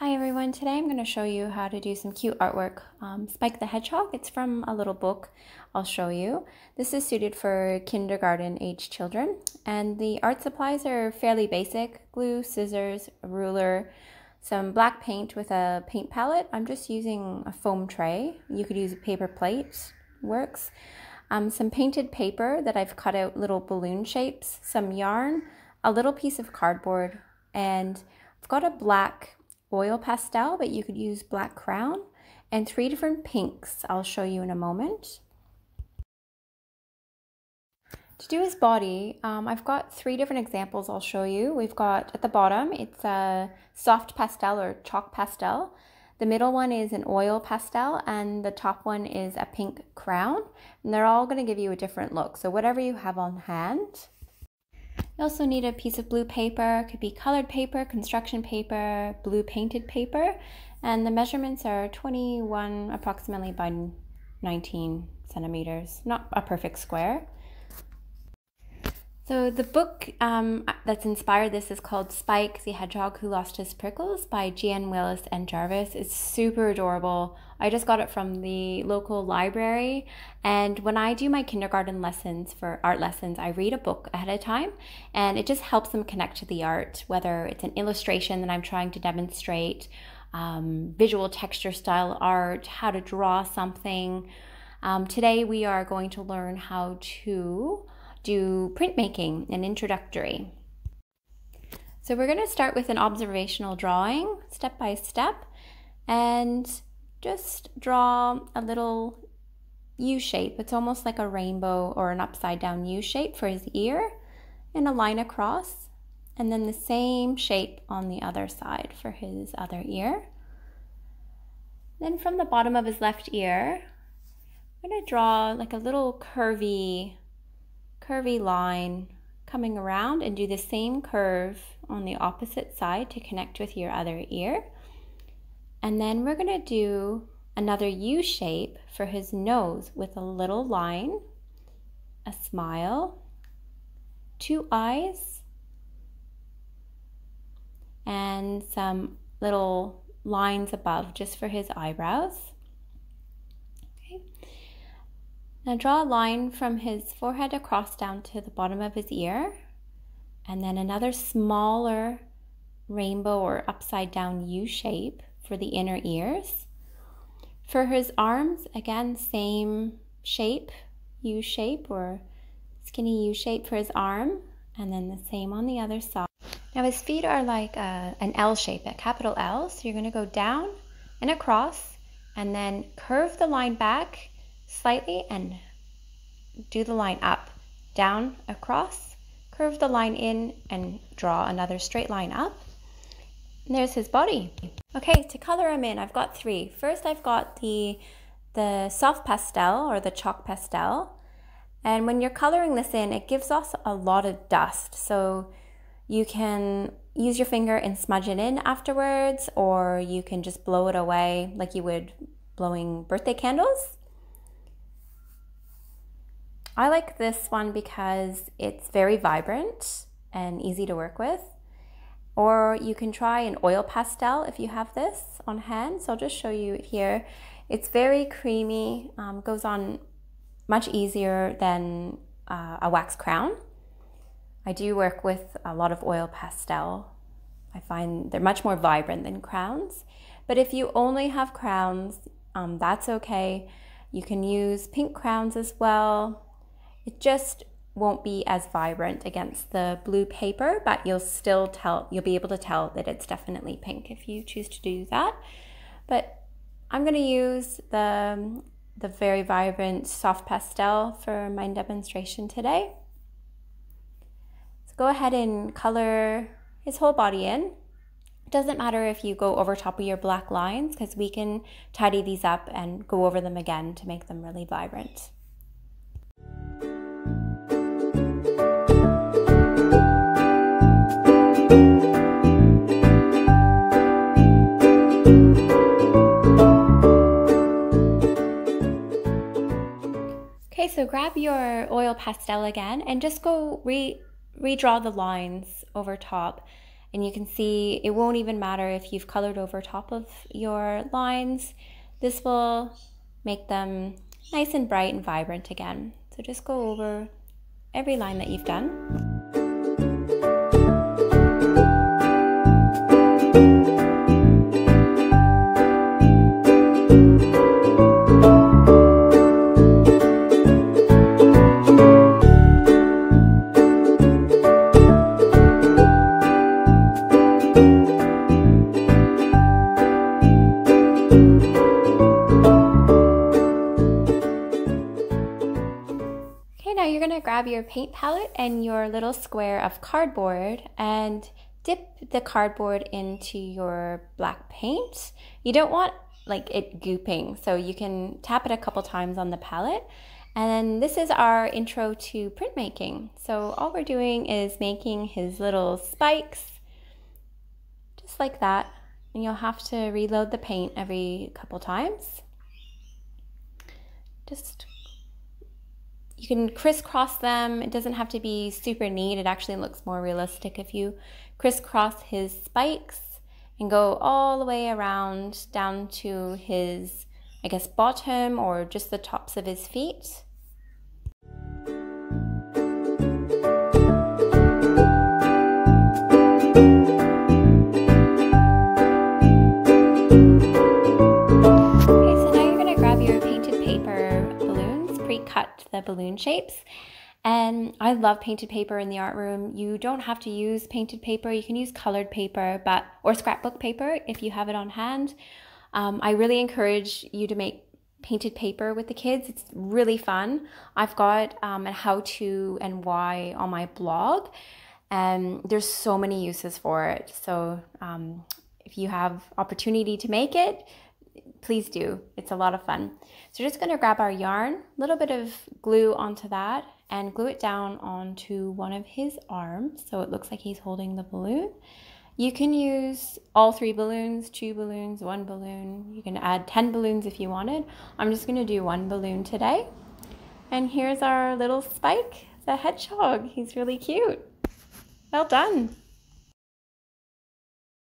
Hi everyone, today I'm going to show you how to do some cute artwork. Um, Spike the Hedgehog, it's from a little book I'll show you. This is suited for kindergarten age children and the art supplies are fairly basic. Glue, scissors, ruler, some black paint with a paint palette. I'm just using a foam tray. You could use a paper plate, works. Um, some painted paper that I've cut out little balloon shapes, some yarn, a little piece of cardboard, and I've got a black oil pastel, but you could use black crown and three different pinks I'll show you in a moment. To do his body, um, I've got three different examples I'll show you. We've got at the bottom, it's a soft pastel or chalk pastel. The middle one is an oil pastel and the top one is a pink crown. And they're all gonna give you a different look. So whatever you have on hand. You also need a piece of blue paper, could be colored paper, construction paper, blue painted paper, and the measurements are 21 approximately by 19 centimeters, not a perfect square. So the book um, that's inspired this is called Spike the Hedgehog Who Lost His Prickles by G.N. Willis and Jarvis. It's super adorable. I just got it from the local library. And when I do my kindergarten lessons for art lessons, I read a book ahead of time and it just helps them connect to the art, whether it's an illustration that I'm trying to demonstrate, um, visual texture style art, how to draw something. Um, today we are going to learn how to do printmaking and introductory. So we're going to start with an observational drawing, step by step, and just draw a little U shape. It's almost like a rainbow or an upside down U shape for his ear and a line across. And then the same shape on the other side for his other ear. Then from the bottom of his left ear, I'm going to draw like a little curvy curvy line coming around and do the same curve on the opposite side to connect with your other ear. And then we're going to do another U shape for his nose with a little line, a smile, two eyes, and some little lines above just for his eyebrows. Now draw a line from his forehead across down to the bottom of his ear, and then another smaller rainbow or upside down U shape for the inner ears. For his arms, again, same shape, U shape or skinny U shape for his arm, and then the same on the other side. Now his feet are like a, an L shape, a capital L, so you're gonna go down and across, and then curve the line back slightly and do the line up, down, across, curve the line in and draw another straight line up. And there's his body. Okay, to color him in, I've got three. First, I've got the, the soft pastel or the chalk pastel. And when you're coloring this in, it gives off a lot of dust. So you can use your finger and smudge it in afterwards, or you can just blow it away like you would blowing birthday candles. I like this one because it's very vibrant and easy to work with. Or you can try an oil pastel if you have this on hand. So I'll just show you it here. It's very creamy, um, goes on much easier than uh, a wax crown. I do work with a lot of oil pastel. I find they're much more vibrant than crowns. But if you only have crowns, um, that's okay. You can use pink crowns as well. It just won't be as vibrant against the blue paper, but you'll still tell, you'll be able to tell that it's definitely pink if you choose to do that. But I'm gonna use the, the very vibrant soft pastel for my demonstration today. So go ahead and color his whole body in. It doesn't matter if you go over top of your black lines because we can tidy these up and go over them again to make them really vibrant. Grab your oil pastel again and just go re redraw the lines over top. And you can see it won't even matter if you've colored over top of your lines. This will make them nice and bright and vibrant again. So just go over every line that you've done. You're gonna grab your paint palette and your little square of cardboard and dip the cardboard into your black paint. You don't want like it gooping, so you can tap it a couple times on the palette. And this is our intro to printmaking. So all we're doing is making his little spikes, just like that. And you'll have to reload the paint every couple times. Just you can crisscross them. It doesn't have to be super neat. It actually looks more realistic if you crisscross his spikes and go all the way around down to his, I guess, bottom or just the tops of his feet. The balloon shapes. And I love painted paper in the art room. You don't have to use painted paper. You can use colored paper, but or scrapbook paper if you have it on hand. Um, I really encourage you to make painted paper with the kids. It's really fun. I've got um, a how to and why on my blog, and there's so many uses for it. So um, if you have opportunity to make it, please do. It's a lot of fun. So just going to grab our yarn, a little bit of glue onto that and glue it down onto one of his arms so it looks like he's holding the balloon. You can use all three balloons, two balloons, one balloon. You can add 10 balloons if you wanted. I'm just going to do one balloon today. And here's our little Spike, the hedgehog. He's really cute. Well done.